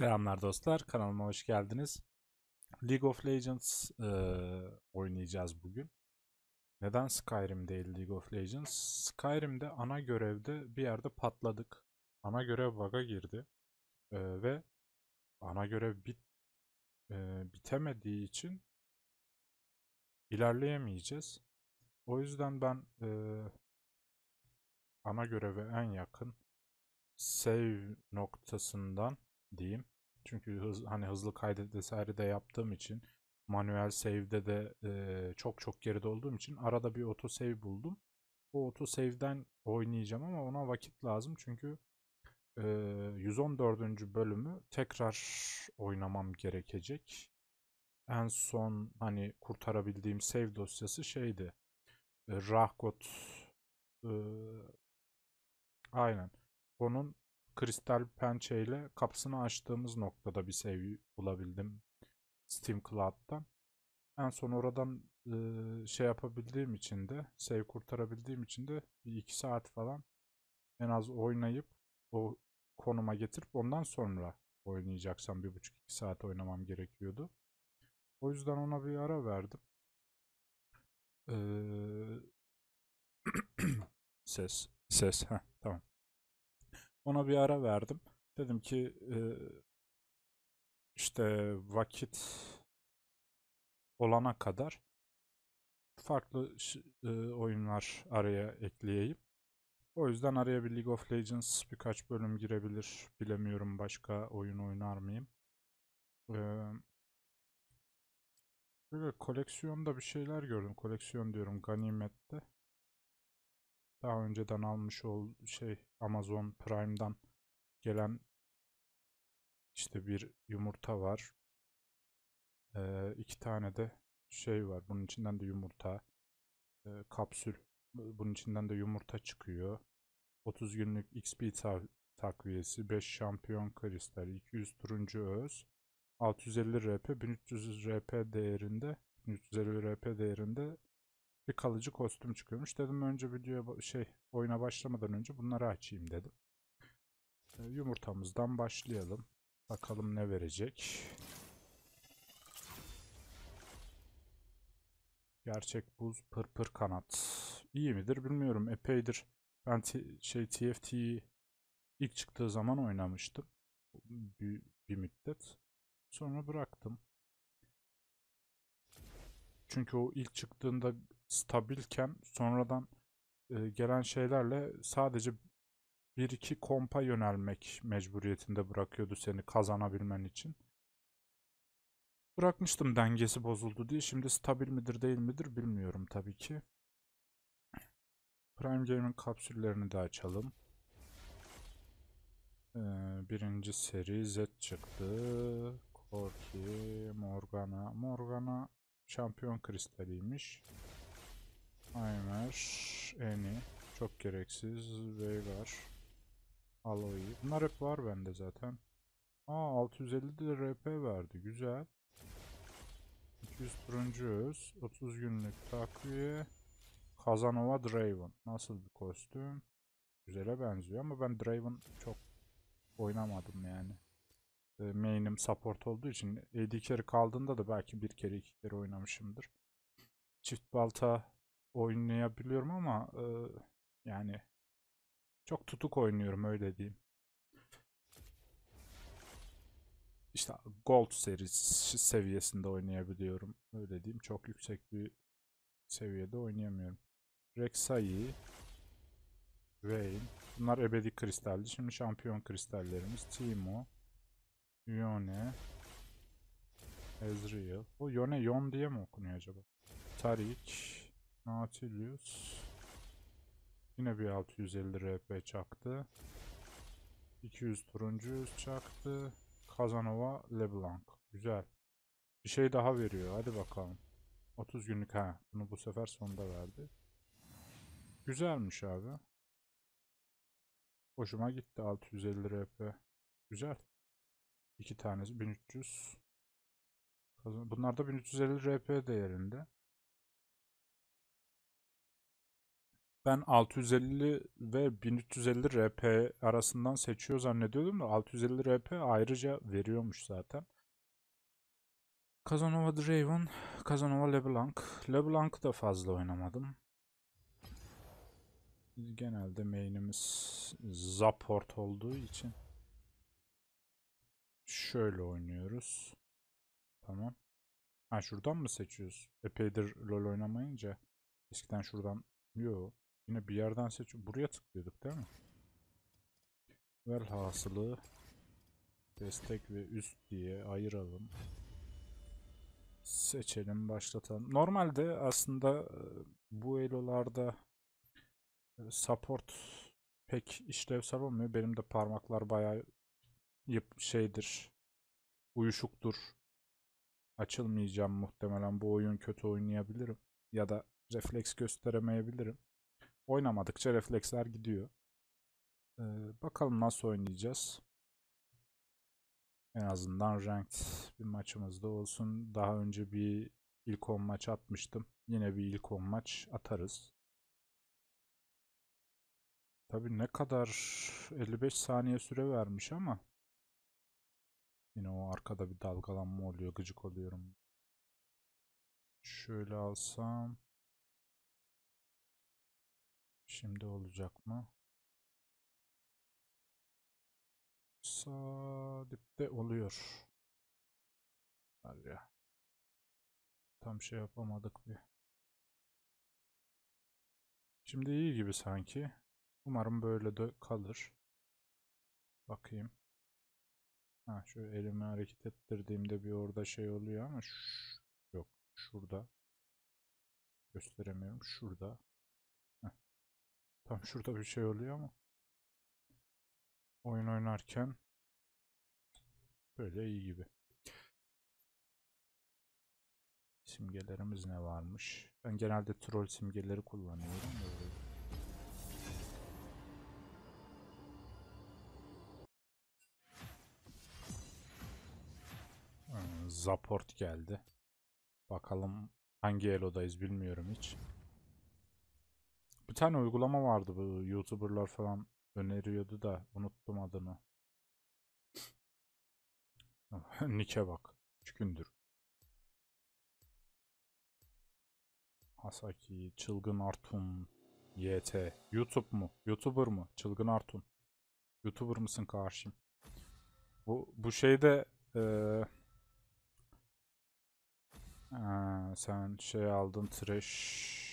Selamlar dostlar, kanalıma hoş geldiniz. League of Legends eee, oynayacağız bugün. Neden Skyrim değil League of Legends? Skyrim'de ana görevde bir yerde patladık. Ana görev bug'a girdi. Eee, ve ana görev bit, eee, bitemediği için ilerleyemeyeceğiz. O yüzden ben eee, ana göreve en yakın save noktasından diyeyim. Çünkü hız, hani hızlı kaydet vesaire de yaptığım için manuel save'de de e, çok çok geride olduğum için arada bir auto save buldum. O auto save'den oynayacağım ama ona vakit lazım çünkü e, 114. bölümü tekrar oynamam gerekecek. En son hani kurtarabildiğim save dosyası şeydi. E, Rahgot e, aynen. Onun kristal pençeyle kapısını açtığımız noktada bir save bulabildim Steam Cloud'dan. En son oradan e, şey yapabildiğim için de save kurtarabildiğim için de bir iki saat falan en az oynayıp o konuma getirip ondan sonra oynayacaksam bir buçuk iki saat oynamam gerekiyordu. O yüzden ona bir ara verdim. Ee, ses ses. Ona bir ara verdim. Dedim ki işte vakit olana kadar farklı oyunlar araya ekleyeyim. O yüzden araya bir League of Legends birkaç bölüm girebilir. Bilemiyorum başka oyun oynar mıyım. Böyle koleksiyonda bir şeyler gördüm. Koleksiyon diyorum Ganimet'te. Daha önceden almış ol şey Amazon Prime'dan gelen işte bir yumurta var. Ee, iki tane de şey var. Bunun içinden de yumurta, e, kapsül. Bunun içinden de yumurta çıkıyor. 30 günlük XP ta takviyesi, 5 şampiyon kristal, 200 turuncu öz, 650 RP, 1300 RP değerinde, 1350 RP değerinde bir kalıcı kostüm çıkıyormuş. Dedim önce videoya şey oyuna başlamadan önce bunları açayım dedim. E, yumurtamızdan başlayalım. Bakalım ne verecek. Gerçek buz pırpır kanat. İyi midir bilmiyorum. Epeydir. Ben şey TFT'yi ilk çıktığı zaman oynamıştım. Bir, bir müddet. Sonra bıraktım. Çünkü o ilk çıktığında stabilken sonradan e, gelen şeylerle sadece bir iki kompa yönelmek mecburiyetinde bırakıyordu seni kazanabilmen için. Bırakmıştım dengesi bozuldu diye. Şimdi stabil midir değil midir bilmiyorum tabii ki. Prime Game'in kapsüllerini de açalım. Ee, birinci seri Z çıktı. Corki, Morgana. Morgana şampiyon kristaliymiş. Aymer, Eni. Çok gereksiz. Veigar. Aloy. Bunlar hep var bende zaten. Aa 650 de RP verdi. Güzel. 200 turuncu öz. 30 günlük takviye. Kazanova Draven. Nasıl bir kostüm? Güzele benziyor ama ben Draven çok oynamadım yani. E, main'im support olduğu için AD carry kaldığında da belki bir kere iki kere oynamışımdır. Çift balta oynayabiliyorum ama e, yani çok tutuk oynuyorum öyle diyeyim. İşte Gold serisi seviyesinde oynayabiliyorum. Öyle diyeyim. Çok yüksek bir seviyede oynayamıyorum. Rek'Sai, Vayne. Bunlar ebedi kristaldi. Şimdi şampiyon kristallerimiz. Timo, Yone, Ezreal. O Yone Yon diye mi okunuyor acaba? Tarik, Nautilus. Yine bir 650 RP çaktı. 200 turuncu çaktı. Kazanova LeBlanc. Güzel. Bir şey daha veriyor. Hadi bakalım. 30 günlük ha. Bunu bu sefer sonda verdi. Güzelmiş abi. Hoşuma gitti 650 RP. Güzel. İki tanesi 1300. Bunlar da 1350 RP değerinde. Ben 650 ve 1350 RP arasından seçiyor zannediyordum da 650 RP ayrıca veriyormuş zaten. Casanova Draven, Casanova LeBlanc. LeBlanc'ı da fazla oynamadım. Genelde main'imiz Zaport olduğu için şöyle oynuyoruz. Tamam. Ha şuradan mı seçiyoruz? Epeydir LoL oynamayınca eskiden şuradan Yo. Yine bir yerden seç. Buraya tıklıyorduk değil mi? Velhasılı destek ve üst diye ayıralım. Seçelim, başlatalım. Normalde aslında e, bu elolarda e, support pek işlevsel olmuyor. Benim de parmaklar bayağı şeydir. Uyuşuktur. Açılmayacağım muhtemelen. Bu oyun kötü oynayabilirim. Ya da refleks gösteremeyebilirim. Oynamadıkça refleksler gidiyor. Ee, bakalım nasıl oynayacağız. En azından ranked bir maçımız da olsun. Daha önce bir ilk 10 maç atmıştım. Yine bir ilk 10 maç atarız. Tabii ne kadar 55 saniye süre vermiş ama yine o arkada bir dalgalanma oluyor. Gıcık oluyorum. Şöyle alsam Şimdi olacak mı? Sağ dipte oluyor. Var ya. Tam şey yapamadık bir. Şimdi iyi gibi sanki. Umarım böyle de kalır. Bakayım. Ha şöyle elimi hareket ettirdiğimde bir orada şey oluyor ama yok şurada. Gösteremiyorum. Şurada. Tam şurada bir şey oluyor ama. Oyun oynarken böyle iyi gibi. Simgelerimiz ne varmış? Ben genelde troll simgeleri kullanıyorum. Böyle. Zaport geldi. Bakalım hangi elodayız bilmiyorum hiç. Bir tane uygulama vardı bu YouTuber'lar falan öneriyordu da unuttum adını. Nike bak. 3 gündür. Hasaki, Çılgın Artun, YT. YouTube mu? YouTuber mu? Çılgın Artun. YouTuber mısın karşım? Bu bu şeyde ee, ee, sen şey aldın trash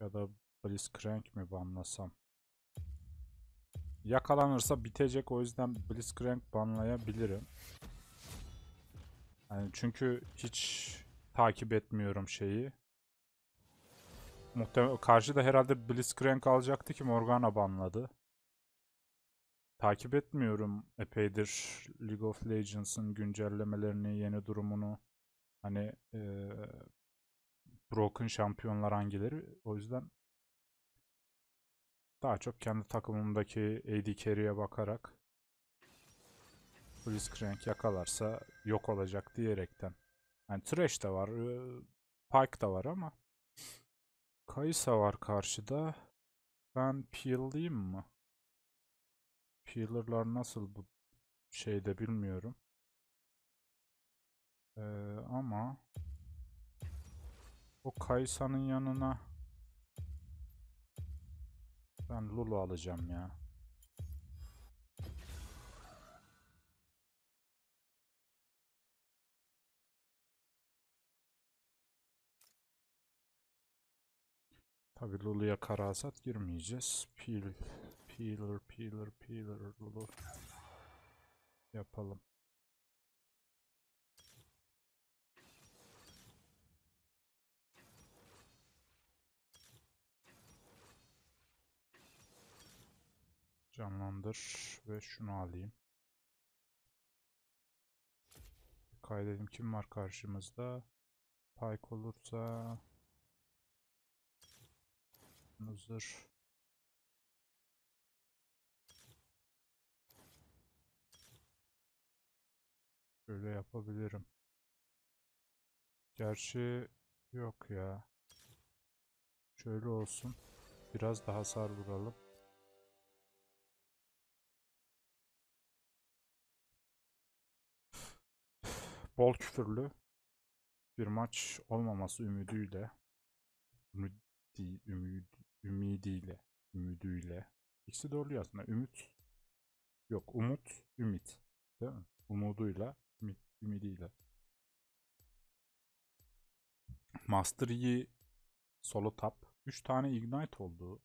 ya da Blitzcrank mi banlasam? Yakalanırsa bitecek o yüzden Blitzcrank banlayabilirim. Yani çünkü hiç takip etmiyorum şeyi. Muhtemelen karşıda herhalde Blitzcrank alacaktı ki Morgana banladı. Takip etmiyorum epeydir League of Legends'ın güncellemelerini, yeni durumunu. Hani Broken şampiyonlar hangileri. O yüzden daha çok kendi takımımdaki AD Carry'e bakarak Blitzcrank yakalarsa yok olacak diyerekten. Yani Thresh de var, Pike da var ama Kaysa var karşıda. Ben Peel'liyim mı? Peeler'lar nasıl bu şeyde bilmiyorum. Ee, ama o Kaysa'nın yanına ben Lulu alacağım ya. Tabi Lulu'ya karasat girmeyeceğiz. Peel, peeler, peeler, peeler, Lulu yapalım. Canlandır ve şunu alayım. Kaydedim kim var karşımızda. Pike olursa Muzur. Böyle yapabilirim. Gerçi yok ya. Şöyle olsun. Biraz daha hasar vuralım. Bol küfürlü bir maç olmaması ümidiyle ümidi, ümid, ümidiyle ümidiyle ikisi oluyor aslında. Ümit yok. Umut, ümit. Değil mi? Umuduyla, ümit, ümidiyle. Master Yi solo tap. 3 tane ignite oldu.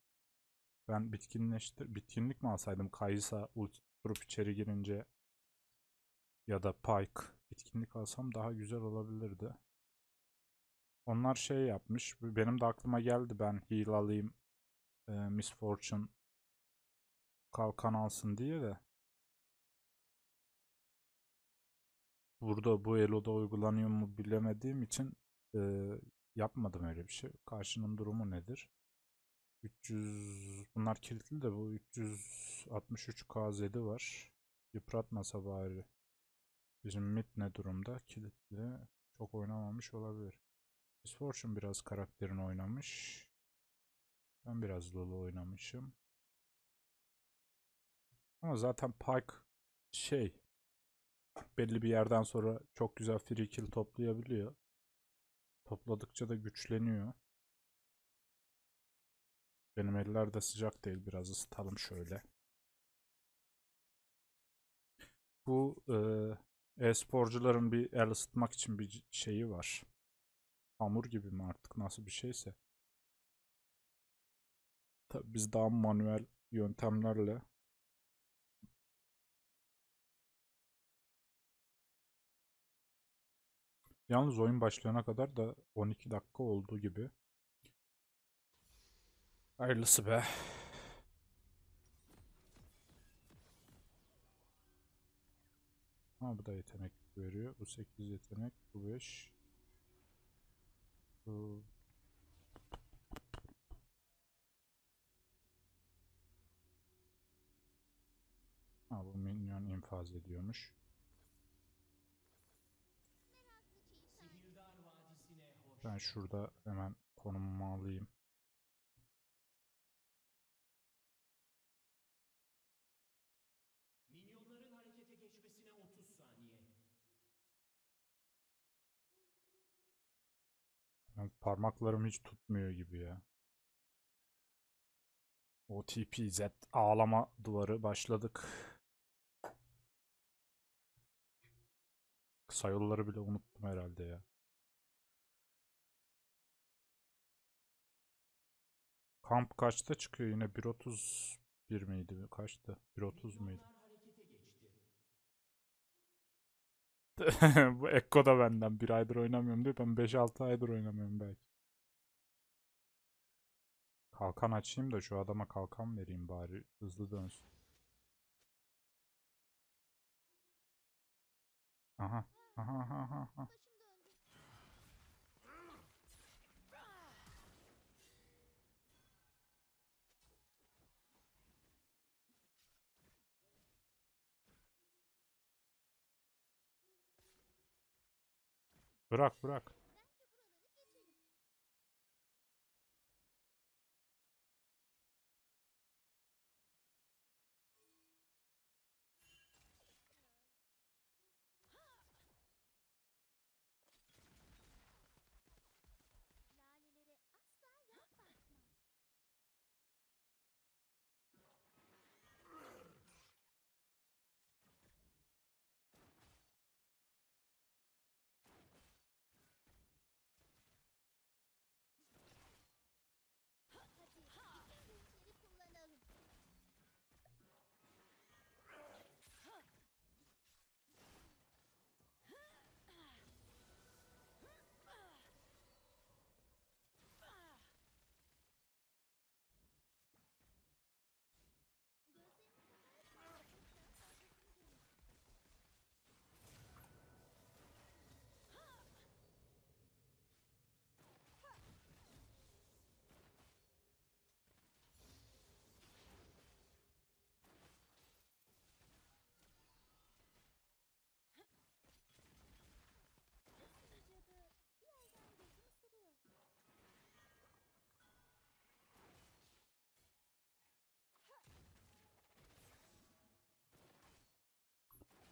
Ben bitkinleştir bitkinlik mi alsaydım Kaysa ulti durup içeri girince ya da Pike bitkinlik alsam daha güzel olabilirdi. Onlar şey yapmış. Benim de aklıma geldi ben heal alayım. E, Miss Fortune kalkan alsın diye de. Burada bu Elo'da uygulanıyor mu bilemediğim için e, yapmadım öyle bir şey. Karşının durumu nedir? 300 bunlar kilitli de bu 363 KZ'di var. Yıpratmasa bari. Bizim mid ne durumda? Kilitli. Çok oynamamış olabilir. Miss Fortune biraz karakterini oynamış. Ben biraz Lulu oynamışım. Ama zaten Pike şey belli bir yerden sonra çok güzel free kill toplayabiliyor. Topladıkça da güçleniyor. Benim eller de sıcak değil. Biraz ısıtalım şöyle. Bu e-sporcuların bir el ısıtmak için bir şeyi var. Hamur gibi mi artık nasıl bir şeyse. Tabii biz daha manuel yöntemlerle Yalnız oyun başlayana kadar da 12 dakika oldu gibi. Hayırlısı be. Ha bu da yetenek veriyor. Bu 8 yetenek. Bu 5. Bu... Ha bu minyon infaz ediyormuş. Ben şurada hemen konumumu alayım. Ben parmaklarım hiç tutmuyor gibi ya. OTP Z ağlama duvarı başladık. Kısa yolları bile unuttum herhalde ya. Kamp kaçta çıkıyor yine 1.31 miydi? Kaçtı? 1.30 muydu? Bu Ekko da benden bir aydır oynamıyorum diyor. Ben 5-6 aydır oynamıyorum belki. Kalkan açayım da şu adama kalkan vereyim bari hızlı dönsün. Aha. Aha aha aha. Bırak bırak.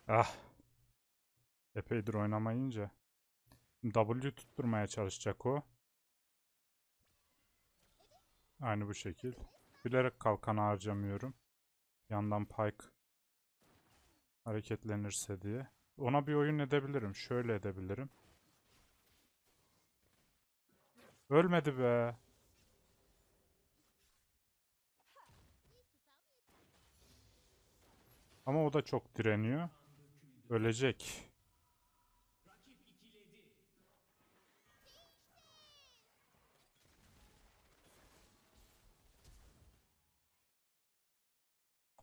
Ah. Epeydir oynamayınca. W tutturmaya çalışacak o. Aynı bu şekil. Bilerek kalkan harcamıyorum. Yandan Pike hareketlenirse diye. Ona bir oyun edebilirim. Şöyle edebilirim. Ölmedi be. Ama o da çok direniyor. Ölecek.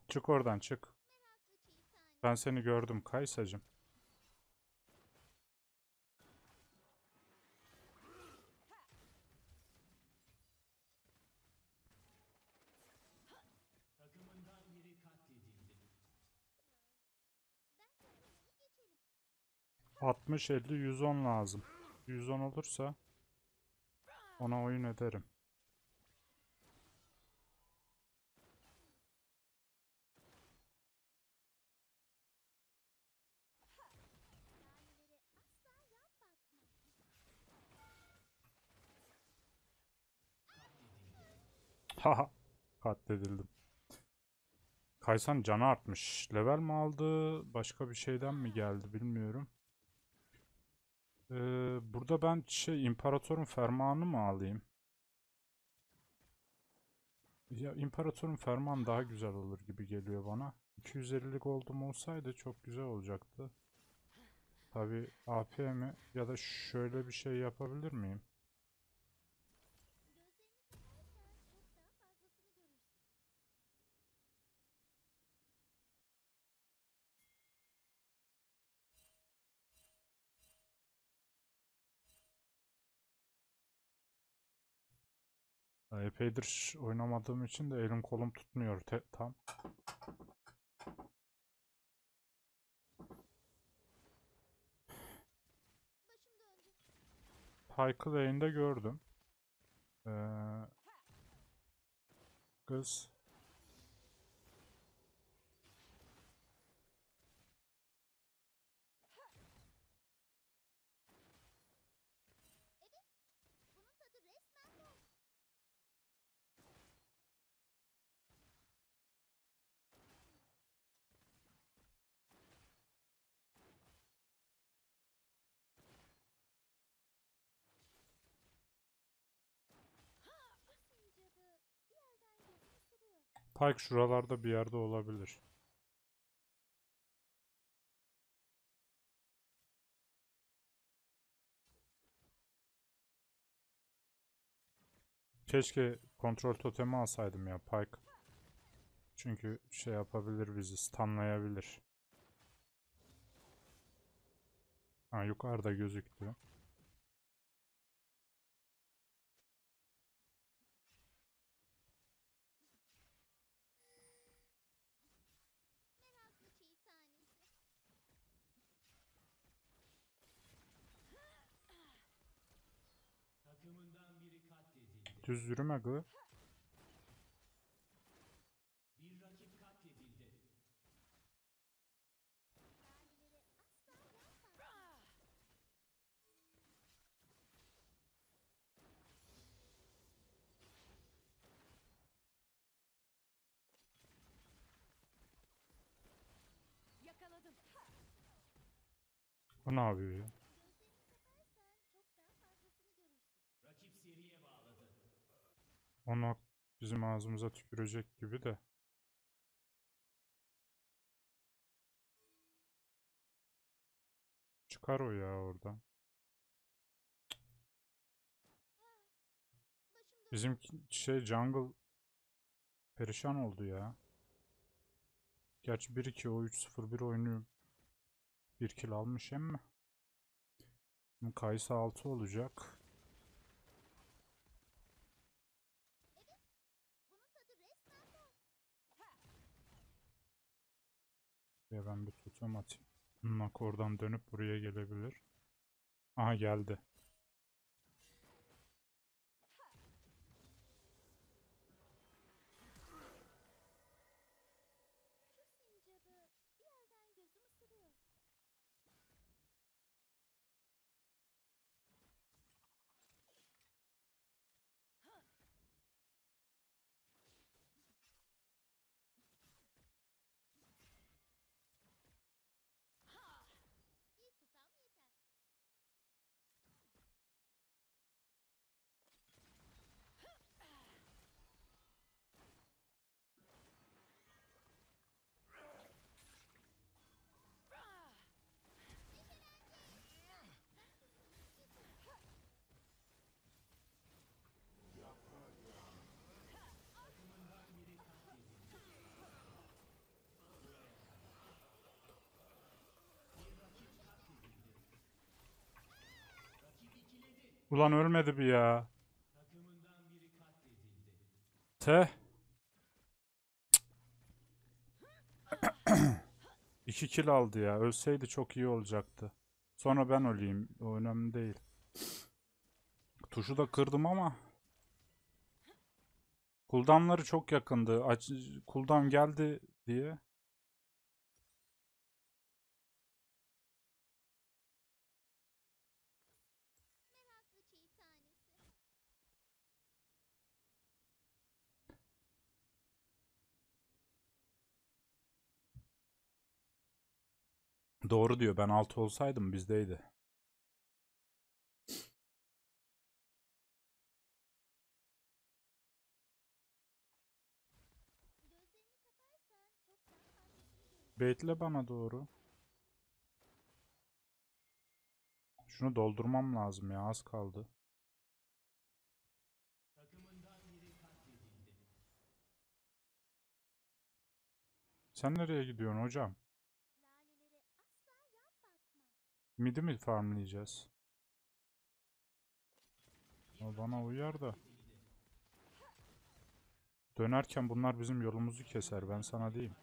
Çık oradan çık. Ben seni gördüm Kaysacım. 60 50 110 lazım. 110 olursa ona oyun ederim. Haha katledildim. Kaysan canı artmış. Level mi aldı? Başka bir şeyden mi geldi bilmiyorum. Burada ben şey imparatorun fermanı mı alayım? Ya imparatorun fermanı daha güzel olur gibi geliyor bana. 250'lik oldum olsaydı çok güzel olacaktı. Tabi AP mi ya da şöyle bir şey yapabilir miyim? Ya Epeydir oynamadığım için de elim kolum tutmuyor te- tam. Pike lane'de gördüm. Ee, kız Pike şuralarda bir yerde olabilir. Keşke kontrol totemi alsaydım ya Pike. Çünkü şey yapabilir bizi, stunlayabilir. Ha yukarıda gözüktü. Düz yürüme gı. O ne yapıyor ya? Onu bizim ağzımıza tükürecek gibi de. Çıkar o ya oradan. Bizim şey jungle perişan oldu ya. Gerçi 1-2 o 3-0-1 oyunu 1 kill almış ama. Şimdi Kaysa 6 olacak. Ya ben bir totem atayım. Bak oradan dönüp buraya gelebilir. Aha geldi. Ulan ölmedi bir ya. Te. İki kill aldı ya. Ölseydi çok iyi olacaktı. Sonra ben öleyim. O önemli değil. Tuşu da kırdım ama. Cooldown'ları çok yakındı. Aç, cooldown geldi diye. Doğru diyor. Ben 6 olsaydım bizdeydi. Bekle bana doğru. Şunu doldurmam lazım ya. Az kaldı. Sen nereye gidiyorsun hocam? Midi mi farmlayacağız? O bana uyar da. Dönerken bunlar bizim yolumuzu keser ben sana diyeyim.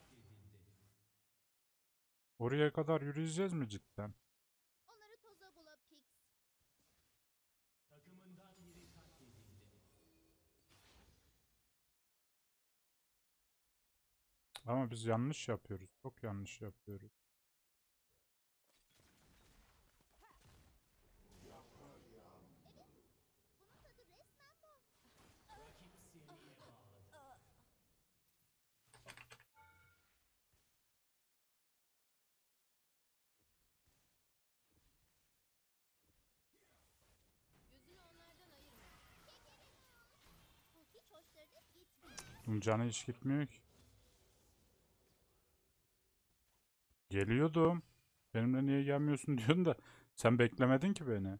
Oraya kadar yürüyeceğiz mi cidden? Onları toza bula Pix. Takımından biri katledildi. Ama biz yanlış yapıyoruz. Çok yanlış yapıyoruz. Bunun canı hiç gitmiyor ki. Geliyordum. Benimle niye gelmiyorsun diyorsun da sen beklemedin ki beni.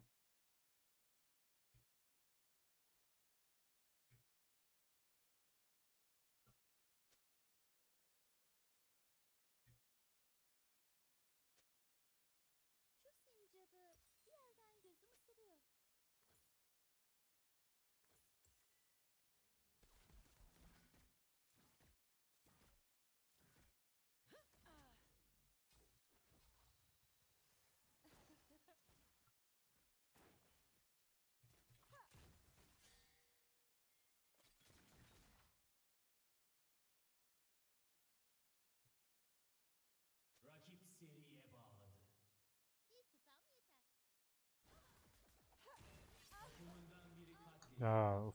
uh,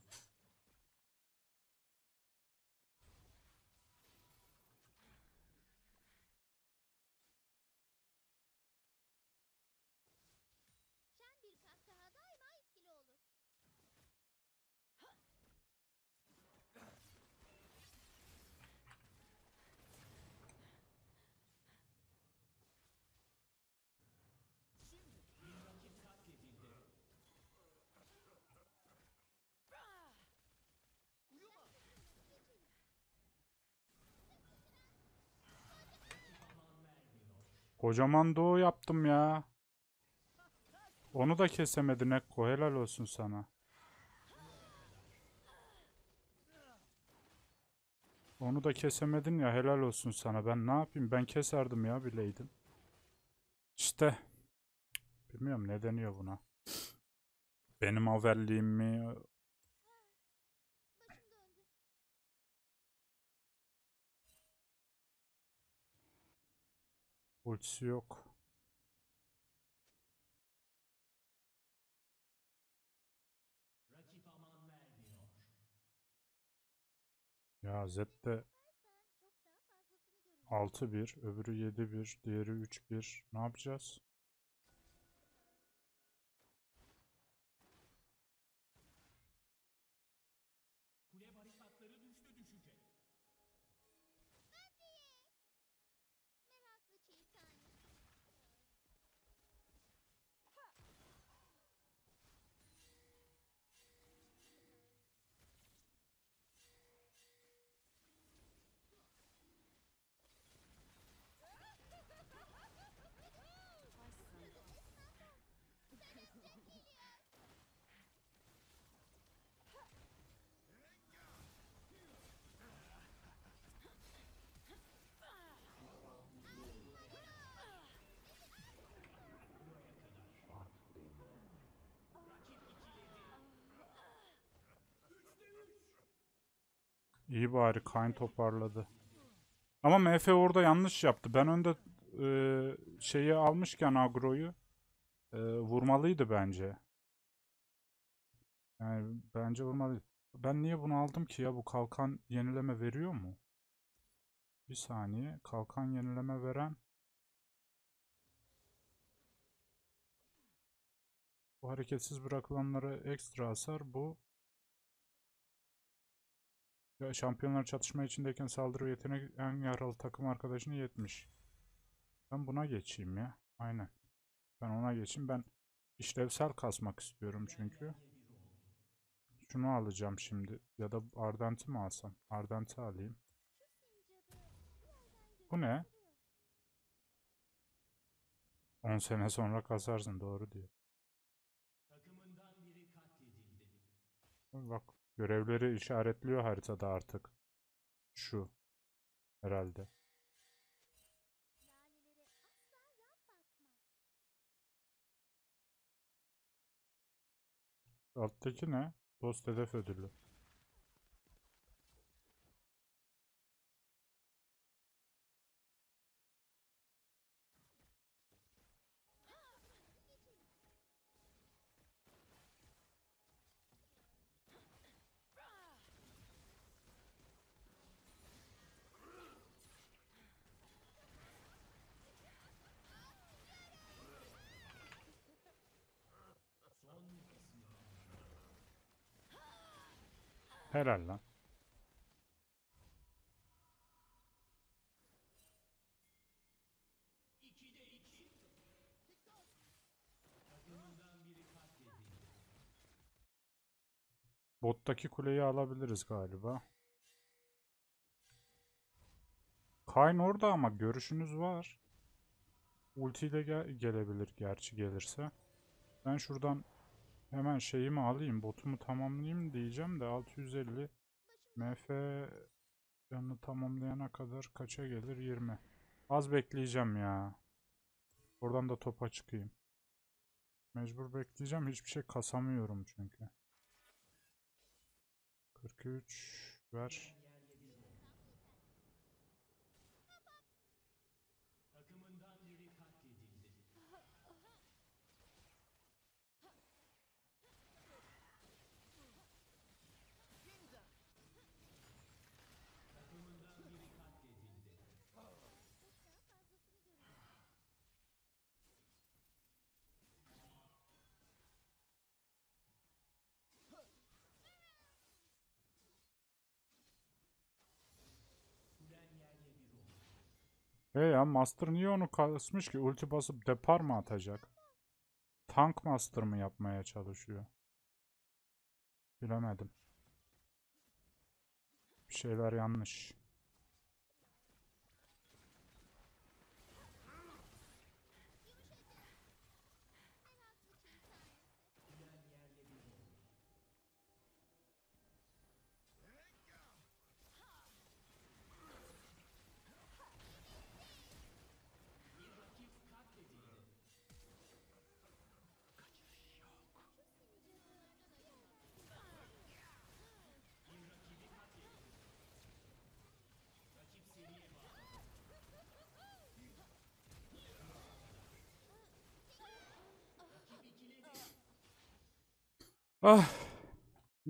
Kocaman doğu yaptım ya. Onu da kesemedin Ekko. Helal olsun sana. Onu da kesemedin ya helal olsun sana. Ben ne yapayım? Ben keserdim ya bileydim. İşte. Bilmiyorum ne deniyor buna. Benim haberliğim mi? Ultisi yok. Ya Zed de Sen çok daha fazlasını görürsün. 6-1, öbürü 7-1, diğeri 3-1. Ne yapacağız? İyi bari Kayn toparladı. Ama MF orada yanlış yaptı. Ben önde e, şeyi almışken agroyu e, vurmalıydı bence. Yani bence vurmalıydı. Ben niye bunu aldım ki ya? Bu kalkan yenileme veriyor mu? Bir saniye. Kalkan yenileme veren Bu hareketsiz bırakılanlara ekstra hasar. Bu ya şampiyonlar çatışma içindeyken saldırı ve yetenek en yaralı takım arkadaşını yetmiş. Ben buna geçeyim ya. Aynen. Ben ona geçeyim. Ben işlevsel kasmak istiyorum çünkü. Şunu alacağım şimdi. Ya da Ardent'i mi alsam? Ardent'i alayım. Bu ne? 10 sene sonra kasarsın doğru diyor. Bak görevleri işaretliyor haritada artık. Şu. Herhalde. Alttaki ne? Dost hedef ödülü. Helal lan. Bottaki kuleyi alabiliriz galiba. Kayn orada ama görüşünüz var. Ultiyle gel- gelebilir gerçi gelirse. Ben şuradan hemen şeyimi alayım, botumu tamamlayayım diyeceğim de 650 MF yanını tamamlayana kadar kaça gelir? 20. Az bekleyeceğim ya. Oradan da topa çıkayım. Mecbur bekleyeceğim. Hiçbir şey kasamıyorum çünkü. 43 ver. E ya Master niye onu kasmış ki? Ulti basıp depar mı atacak? Tank Master mı yapmaya çalışıyor? Bilemedim. Bir şeyler yanlış. Ah.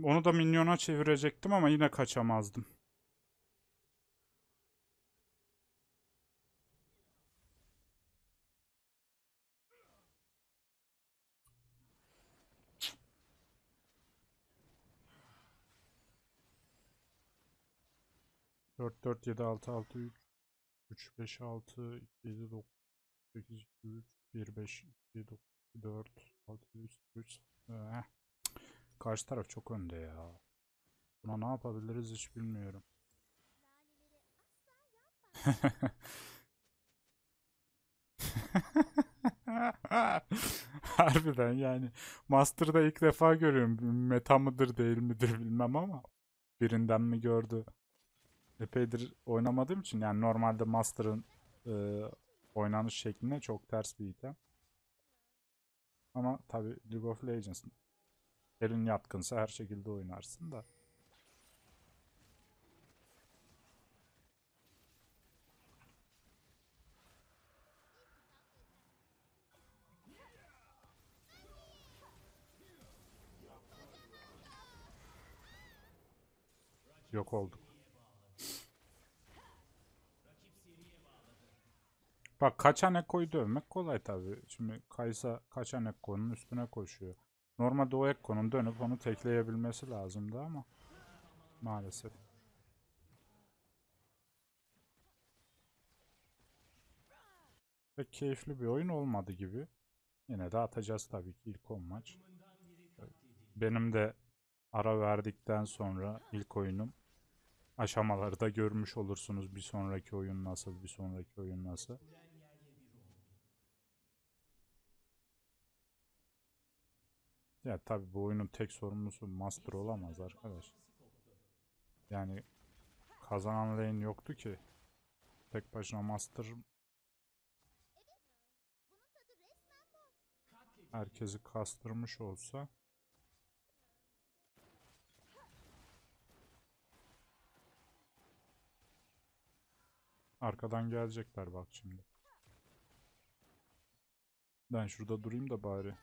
Onu da minyona çevirecektim ama yine kaçamazdım. Dört dört yedi altı altı üç üç beş altı yedi dokuz sekiz üç bir beş iki dokuz dört altı üç üç eh. Karşı taraf çok önde ya. Buna ne yapabiliriz hiç bilmiyorum. Harbiden yani. Master'da ilk defa görüyorum. Meta mıdır değil midir bilmem ama. Birinden mi gördü? Epeydir oynamadığım için yani normalde Master'ın e, oynanış şekline çok ters bir item. Ama tabi League of Legends Elin yatkınsa her şekilde oynarsın da. Yok olduk. Bak kaçan ekoyu dövmek kolay tabi. Şimdi Kaysa kaçan ekonun üstüne koşuyor. Normalde o Ekko'nun dönüp onu tekleyebilmesi lazımdı ama maalesef. Pek keyifli bir oyun olmadı gibi. Yine de atacağız tabii ki ilk 10 maç. Benim de ara verdikten sonra ilk oyunum aşamaları da görmüş olursunuz. Bir sonraki oyun nasıl, bir sonraki oyun nasıl. Ya tabii bu oyunun tek sorumlusu Master olamaz arkadaş. Yani kazanan lane yoktu ki. Tek başına Master herkesi kastırmış olsa arkadan gelecekler bak şimdi. Ben şurada durayım da bari.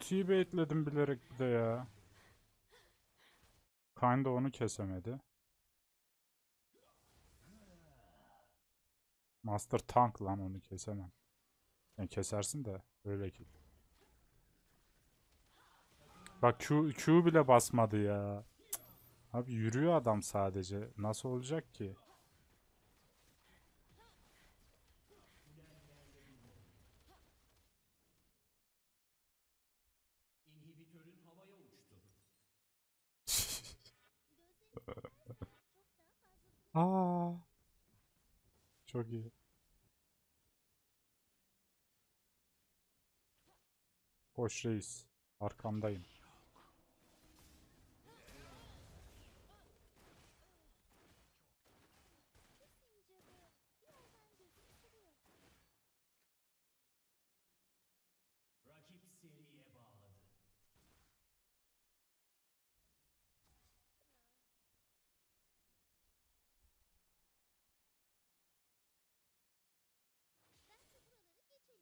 Ultiyi baitledim bilerek de ya. Kinda onu kesemedi. Master Tank lan onu kesemem. Yani kesersin de öyle ki. Bak Q, Q bile basmadı ya. Abi yürüyor adam sadece. Nasıl olacak ki? Aa. Çok iyi. Koş reis. Arkamdayım.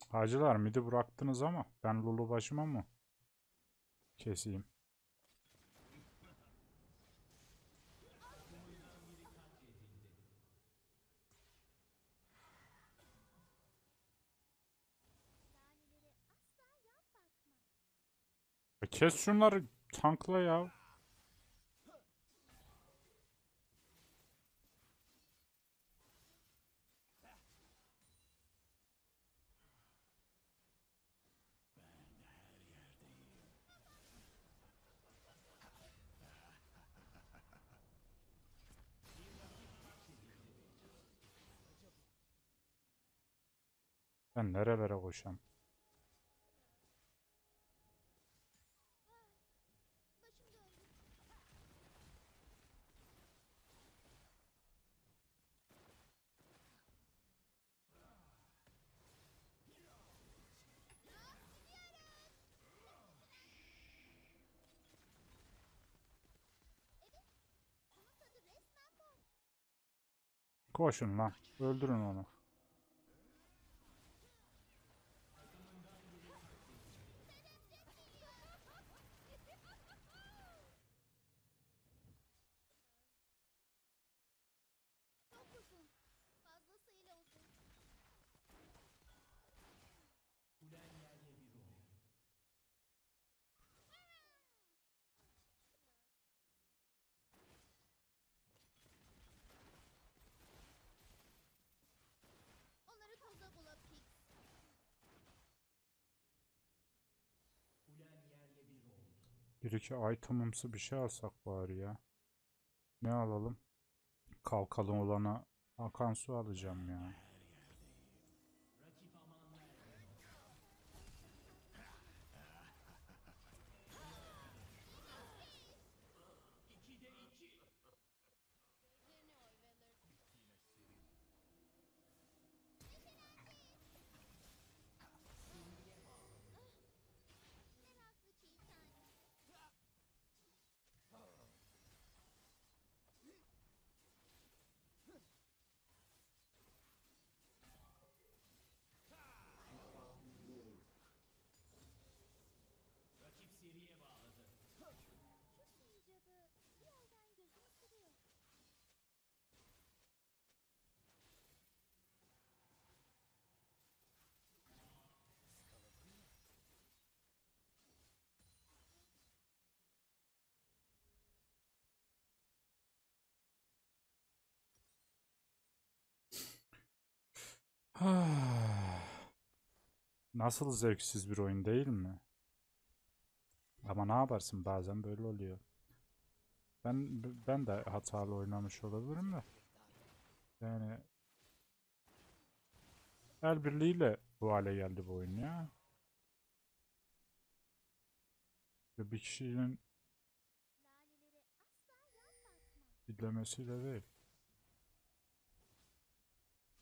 Hacılar midi bıraktınız ama ben Lulu başıma mı keseyim? E kes şunları tankla ya. Ben nerelere koşam? Koşun lan. Öldürün onu. Bir iki itemımsı bir şey alsak bari ya. Ne alalım? Kalkalım olana akan su alacağım ya. Nasıl zevksiz bir oyun değil mi? Ama ne yaparsın bazen böyle oluyor. Ben ben de hatalı oynamış olabilirim de. Yani el birliğiyle bu hale geldi bu oyun ya. Bir kişinin idlemesiyle değil.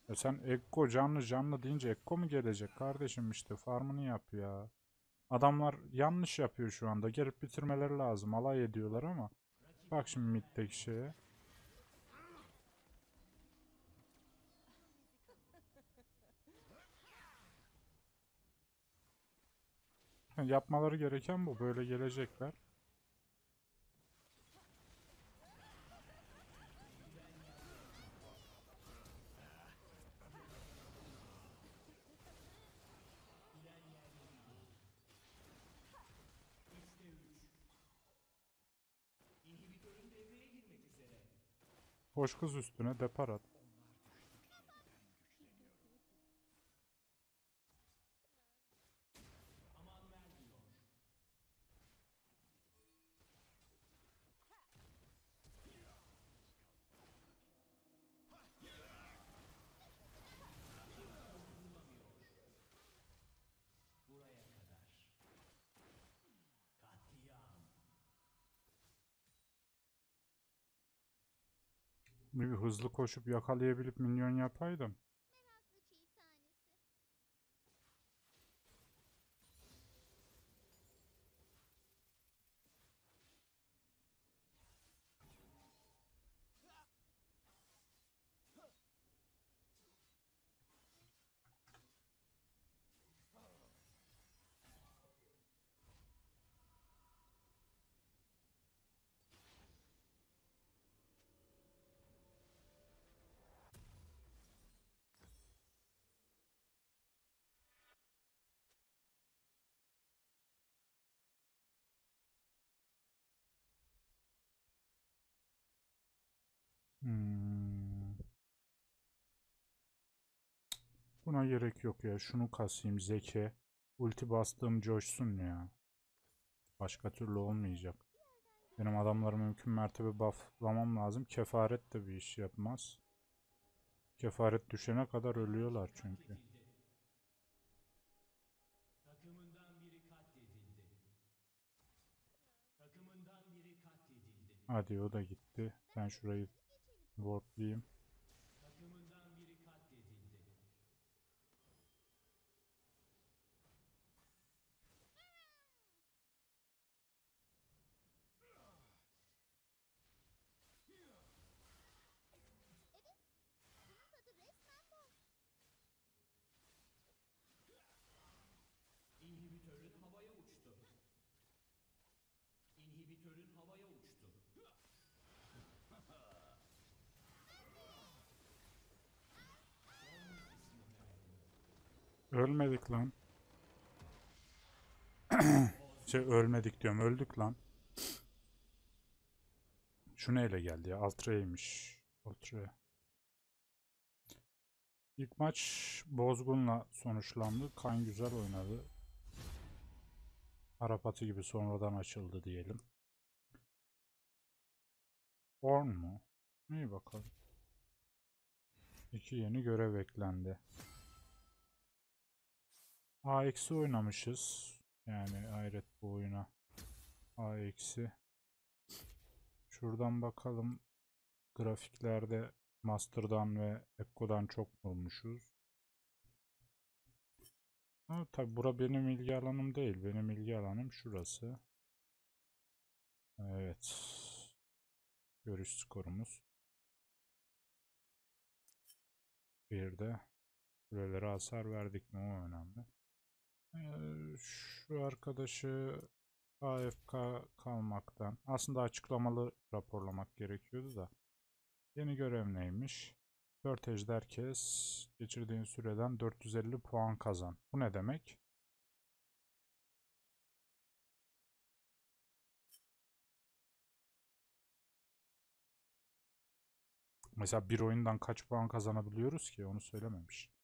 Ya sen Ekko canlı canlı deyince Ekko mu gelecek kardeşim işte farmını yap ya. Adamlar yanlış yapıyor şu anda. Gelip bitirmeleri lazım. Alay ediyorlar ama. Bak şimdi middeki şeye. Yapmaları gereken bu. Böyle gelecekler. Hoş üstüne depar at. Bir hızlı koşup yakalayabilip minyon yapaydım. Hmm. Buna gerek yok ya. Şunu kasayım Zeki. Ulti bastığım coşsun ya. Başka türlü olmayacak. Benim adamları mümkün mertebe bufflamam lazım. Kefaret de bir iş yapmaz. Kefaret düşene kadar ölüyorlar çünkü. Hadi o da gitti. Ben şurayı Вот, и Ölmedik lan. şey ölmedik diyorum. Öldük lan. Şu neyle geldi ya? Altra'ymış. Altra. İlk maç Bozgun'la sonuçlandı. Kan güzel oynadı. Arap atı gibi sonradan açıldı diyelim. Orn mu? İyi bakalım. İki yeni görev eklendi. A eksi oynamışız. Yani hayret bu oyuna. A eksi. Şuradan bakalım. Grafiklerde Master'dan ve Ekko'dan çok vurmuşuz. Ama tabi bura benim ilgi alanım değil. Benim ilgi alanım şurası. Evet. Görüş skorumuz. Bir de kulelere hasar verdik mi o önemli. Ee, şu arkadaşı AFK kalmaktan aslında açıklamalı raporlamak gerekiyordu da yeni görev neymiş? 4 ejder kes geçirdiğin süreden 450 puan kazan. Bu ne demek? Mesela bir oyundan kaç puan kazanabiliyoruz ki onu söylememiş.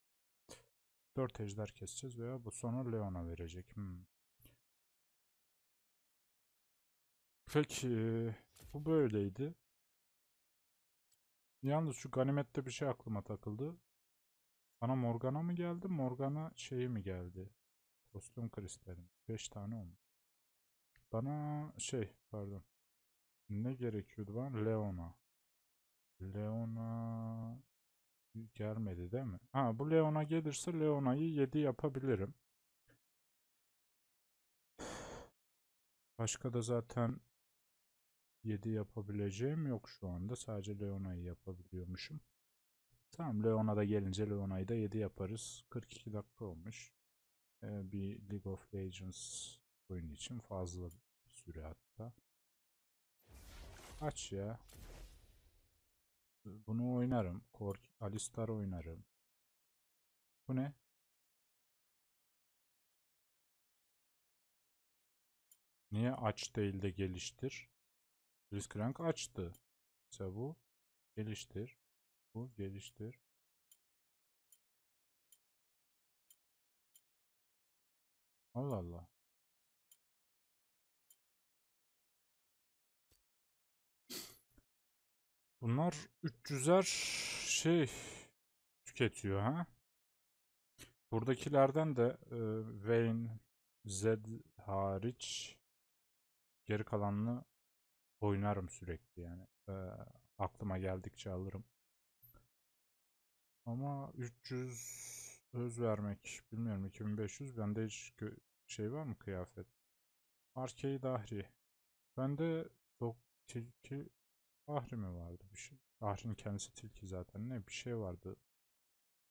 4 ejder keseceğiz veya bu sonra Leon'a verecek. Hmm. Peki bu böyleydi. Yalnız şu ganimette bir şey aklıma takıldı. Bana Morgana mı geldi? Morgana şeyi mi geldi? Kostüm kristalim. 5 tane olmuş. Bana şey pardon. Ne gerekiyordu bana? Leona. Leona gelmedi değil mi? Ha bu Leona gelirse Leona'yı 7 yapabilirim. Başka da zaten 7 yapabileceğim yok şu anda. Sadece Leona'yı yapabiliyormuşum. Tamam Leona da gelince Leona'yı da 7 yaparız. 42 dakika olmuş. Ee, bir League of Legends oyun için fazla süre hatta. Aç ya. Bunu oynarım. Kork Alistar oynarım. Bu ne? Niye aç değil de geliştir? Blitzcrank açtı. Mesela bu geliştir. Bu geliştir. Allah Allah. Bunlar 300'er şey tüketiyor ha. Buradakilerden de e, Vayne, Zed hariç geri kalanını oynarım sürekli yani. E, aklıma geldikçe alırım. Ama 300 öz vermek bilmiyorum 2500 bende hiç şey var mı kıyafet? Arcade Ahri. Bende dok tilki Ahri mi vardı bir şey? Ahri'nin kendisi tilki zaten. Ne bir şey vardı.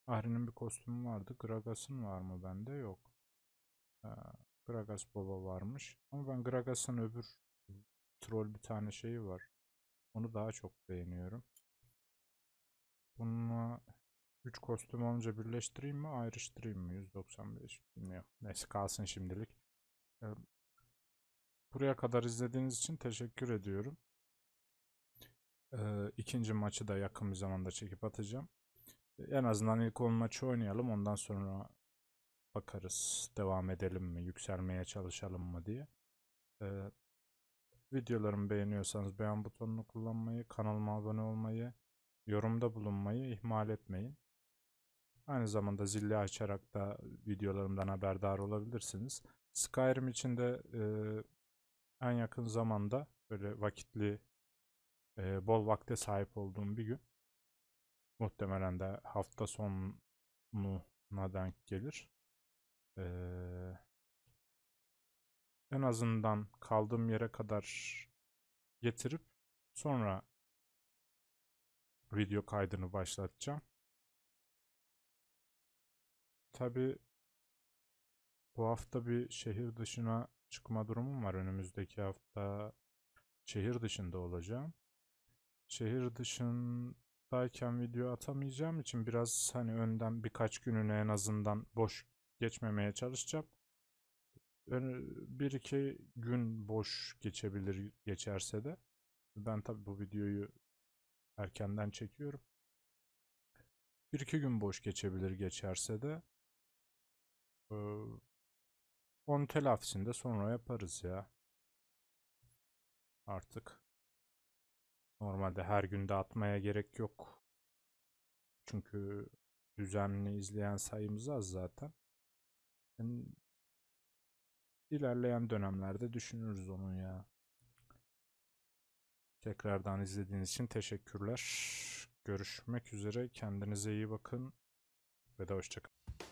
Ahri'nin bir kostümü vardı. Gragas'ın var mı bende? Yok. Ee, Gragas Baba varmış. Ama ben Gragas'ın öbür troll bir tane şeyi var. Onu daha çok beğeniyorum. Bununla 3 kostüm olunca birleştireyim mi ayrıştırayım mı? 195 bilmiyorum. Neyse kalsın şimdilik. Ee, buraya kadar izlediğiniz için teşekkür ediyorum. Ee, ikinci maçı da yakın bir zamanda çekip atacağım. En azından ilk 10 maçı oynayalım. Ondan sonra bakarız. Devam edelim mi? Yükselmeye çalışalım mı diye. Ee, videolarımı beğeniyorsanız beğen butonunu kullanmayı, kanalıma abone olmayı, yorumda bulunmayı ihmal etmeyin. Aynı zamanda zilli açarak da videolarımdan haberdar olabilirsiniz. Skyrim için de e, en yakın zamanda böyle vakitli e, bol sahip olduğum bir gün. Muhtemelen de hafta sonuna denk gelir. E, en azından kaldığım yere kadar getirip sonra video kaydını başlatacağım. Tabi bu hafta bir şehir dışına çıkma durumum var. Önümüzdeki hafta şehir dışında olacağım. Şehir dışındayken video atamayacağım için biraz hani önden birkaç gününü en azından boş geçmemeye çalışacağım. Bir iki gün boş geçebilir geçerse de. Ben tabi bu videoyu erkenden çekiyorum. Bir iki gün boş geçebilir geçerse de. Ee, Onun telafisini de sonra yaparız ya. Artık. Normalde her günde atmaya gerek yok. Çünkü düzenli izleyen sayımız az zaten. Yani ilerleyen dönemlerde düşünürüz onun ya. Tekrardan izlediğiniz için teşekkürler. Görüşmek üzere. Kendinize iyi bakın ve de hoşçakalın.